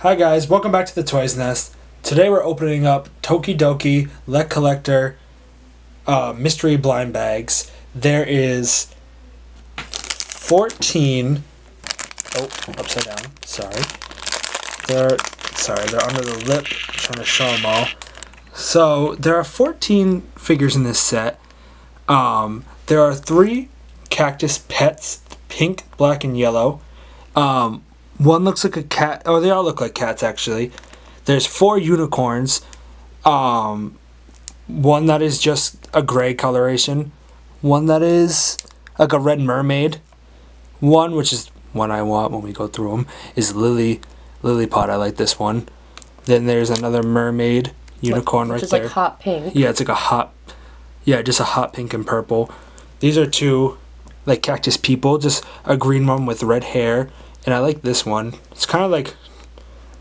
Hi guys, welcome back to the Toys Nest. Today we're opening up Tokidoki Le Collector uh, mystery blind bags. There is 14 Oh, upside down. Sorry. They're sorry, they're under the lip. I'm trying to show them all. So, there are 14 figures in this set. Um, there are 3 cactus pets, pink, black and yellow. Um, one looks like a cat. Oh, they all look like cats actually. There's four unicorns. Um, one that is just a gray coloration. One that is like a red mermaid. One which is one I want when we go through them is Lily, Lily Pod. I like this one. Then there's another mermaid unicorn Which right there. like hot pink. Yeah, it's like a hot, yeah, just a hot pink and purple. These are two, like cactus people, just a green one with red hair, and I like this one. It's kind of like,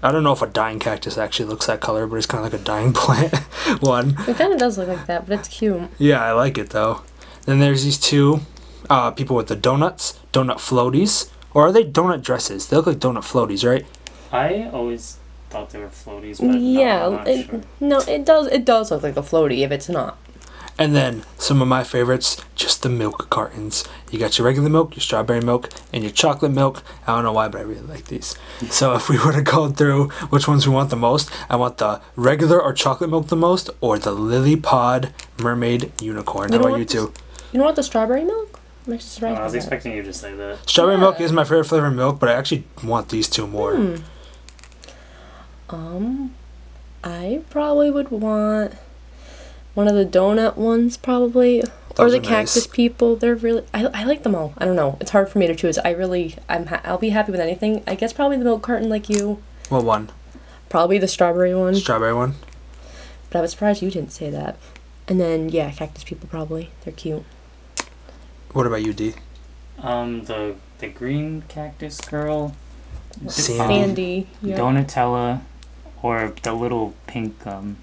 I don't know if a dying cactus actually looks that color, but it's kind of like a dying plant one. It kind of does look like that, but it's cute. Yeah, I like it though. Then there's these two, uh, people with the donuts, donut floaties, or are they donut dresses? They look like donut floaties, right? I always thought they were floaties, but yeah, no, I'm not it, sure. no, it does. It does look like a floaty if it's not. And then some of my favorites, just the milk cartons. You got your regular milk, your strawberry milk, and your chocolate milk. I don't know why, but I really like these. So if we were to go through which ones we want the most, I want the regular or chocolate milk the most, or the Lily Pod Mermaid Unicorn. You How about you two? You know what? The strawberry milk. Makes us Oh, right. I was with expecting you to say that. Strawberry Yeah. milk is my favorite flavor of milk, but I actually want these two more. Hmm. Um, I probably would want one of the donut ones, probably, or the are nice. cactus people. They're really. I, I like them all. I don't know. It's hard for me to choose. I really. I'm. Ha- I'll be happy with anything. I guess probably the milk carton, like you. What one? Probably the strawberry one. Strawberry one? But I was surprised you didn't say that. And then yeah, cactus people probably. They're cute. What about you, D? Um, the the green cactus girl, Sandy. Sandy. Yeah. Donatella, or the little pink. Um,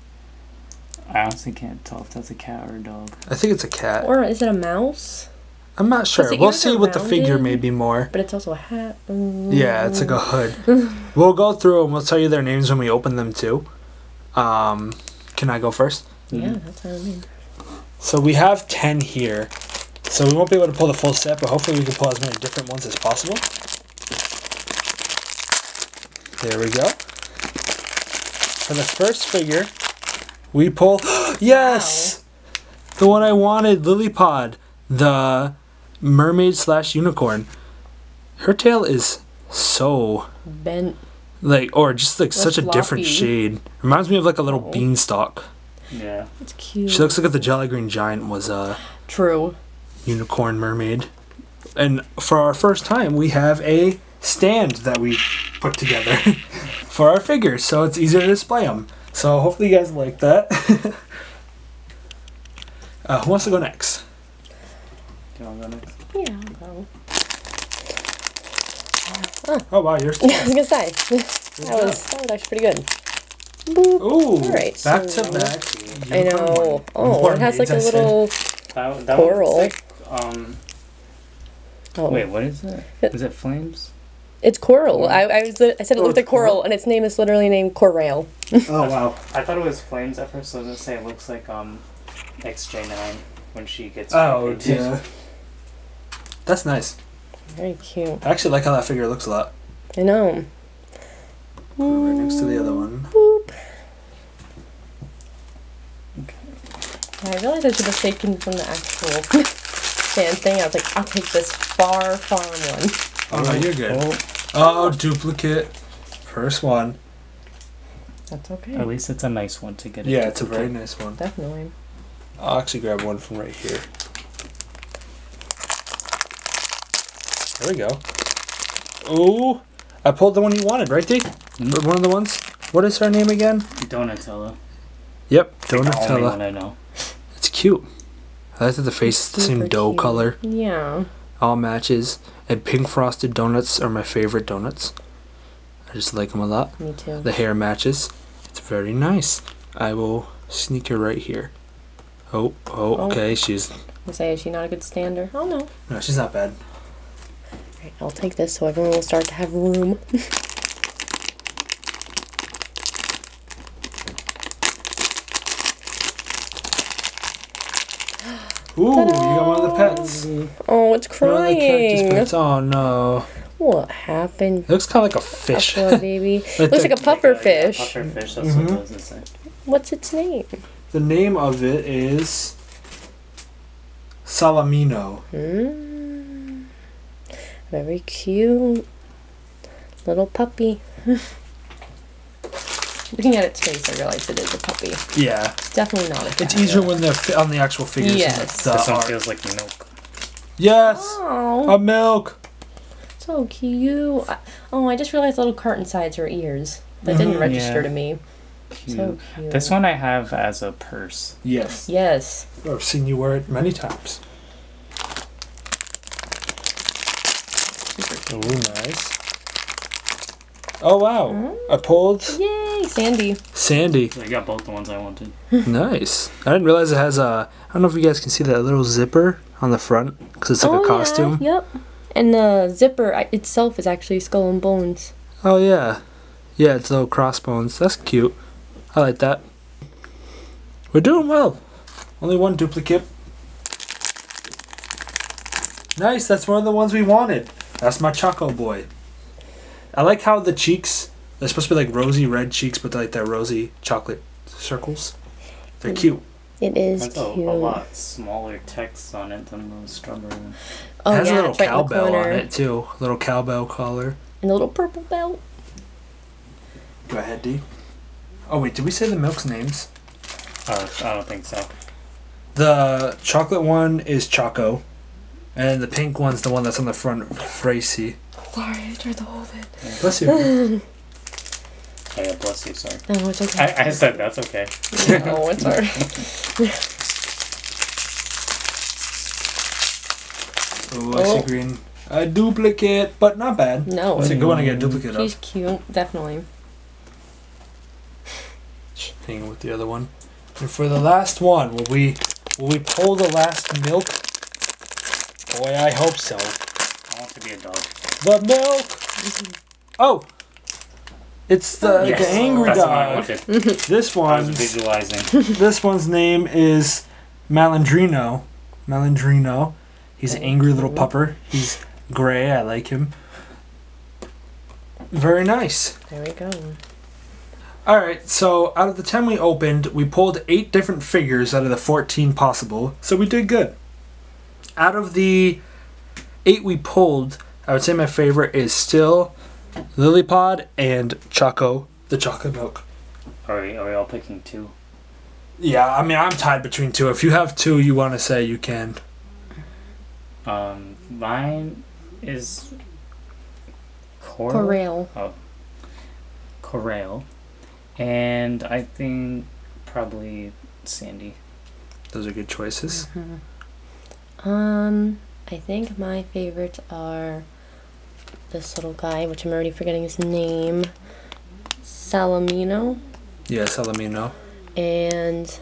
I honestly can't tell if that's a cat or a dog. I think it's a cat. Or is it a mouse? I'm not sure. We'll see what the figure rounded? maybe more. But it's also a hat. Mm. Yeah, it's like a hood. we'll go through and we'll tell you their names when we open them too. Um, can I go first? Yeah, that's what I mean. So we have 10 here. So we won't be able to pull the full set, but hopefully we can pull as many different ones as possible. There we go. For the first figure, we pull. yes! The one I wanted, Lillipod, the mermaid slash unicorn. Her tail is so Bent. like, or just like That's such a different shade. Reminds me of like a little Oh. beanstalk. Yeah. It's cute. She looks like if the Jolly Green Giant was a True. unicorn mermaid. And for our first time, we have a stand that we put together for our figures, so it's easier to display them. So hopefully you guys like that. uh, who wants to go next? Do you want to go next? Yeah, I'll go. Oh wow, yours. I was gonna say that was that was actually pretty good. Boop. Ooh, Alright, back so- to back. I know. Oh, it has like a Mermaids, I said. little. That, that Coral. Like, um. Oh, Wait, what is it? It- Is it flames? It's coral. I I was I said it Oh, looked like coral? coral, and its name is literally named Coral. Oh wow. I thought it was flames at first. So I was gonna say it looks like um, XJ9 when she gets. Oh married. yeah. That's nice. Very cute. I actually like how that figure looks a lot. I know. Put it right next to the other one. Boop. Okay. I realized I should have taken from the actual stand thing. I was like, I'll take this far far one. Oh no, you're good. Oh, Oh, duplicate. First one. That's okay. at least it's a nice one to get. Yeah, it's a very nice one. Definitely. I'll actually grab one from right here. There we go. Ooh, I pulled the one you wanted, right, D? Mm. Or One of the ones. What is her name again? Donatella. Yep, It's like The only one Donatella. I know. It's cute. I like that the face is the same dough cute. color. Yeah. All matches. And pink frosted donuts are my favorite donuts. I just like them a lot. Me too. The hair matches. It's very nice. I will sneak her right here. Oh, oh, Oh. okay. She's I say, is she not a good stander? Oh no. no, she's not bad. Right, I'll take this so everyone will start to have room. Ooh, you got one of the pets. Oh, it's One of the crying. pets. Oh no. What happened? It looks kind of like a fish. Poor baby. Right Looks there. like a puffer Like a- yeah, fish. puffer fish, that's Mhm. what it does. What's its name? The name of it is Salamino. Mm. Very cute. Little puppy. Looking at its face, I realize it is a puppy. Yeah, Definitely not a cat. it's easier when they're fi- on the actual figures. than Yes. the This one art. feels like milk. Yes, Oh, a milk. so cute. I- Oh, I just realized little carton sides are ears. That didn't Mhm. register Yeah. to me. Cute. So cute. This one I have as a purse. Yes, Yes. I've seen you wear it many times. Ooh, nice. Oh wow! Mm. I pulled Yay, Sandy. Sandy. I got both the ones I wanted. Nice. I didn't realize it has a. I don't know if you guys can see that little zipper on the front because it's like oh, a costume. Yeah, yep. And the zipper itself is actually skull and bones. Oh yeah, yeah. It's little crossbones. That's cute. I like that. We're doing well. Only one duplicate. Nice. That's one of the ones we wanted. That's my Choco Boy. I like how the cheeks. They're supposed to be like rosy red cheeks, but they're like they're rosy chocolate circles. They're Mm. cute. It is That's cute. a lot smaller text on it than the strawberry one. Oh it has yeah, a little right cowbell on it too. A little cowbell collar. And a little purple belt. Go ahead, D. Oh wait, did we say the milk's names? Uh, I don't think so. The chocolate one is Choco, and the pink one's the one that's on the front, Fracy. Sorry, I tried to hold it. Bless you. Oh yeah, bless you, sorry. No, it's okay. I, I said that's okay. no, it's alright. Oh, I see Oh. green. A duplicate, but not bad. No, It's a good one to get a duplicate she's of. cute, definitely. Hanging with the other one. And for the last one, will we will we pull the last milk? Boy, I hope so. I want to be a dog. The milk. Mm-hmm. Oh, it's the, oh, Yes, the angry that's dog. wanted. Mm-hmm. This I was one's visualizing. this one's name is Malandrino. Malandrino. He's an angry little pupper. He's gray. I like him. Very nice. There we go. All right, so out of the 10 we opened, we pulled 8 different figures out of the 14 possible. So we did good. Out of the 8 we pulled, I would say my favorite is still Lillipod and Choco, the chocolate milk. Are we, are we all picking two? Yeah, I mean, I'm tied between two. If you have two you want to say, you can. Um, mine is coral. Corral. Corral. And I think probably Sandy. Those are good choices. Um, I think my favorites are this little guy, which I'm already forgetting his name, Salamino, Yeah, Salamino, and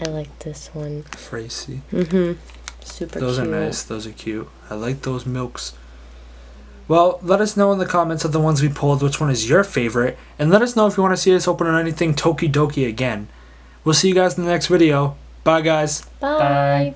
I like this one. Fracy. Mm-hmm. Super Those cute. are nice. Those are cute. I like those milks. Well, let us know in the comments of the ones we pulled which one is your favorite, and let us know if you want to see us open on anything Tokidoki again. We'll see you guys in the next video. Bye, guys. Bye. Bye.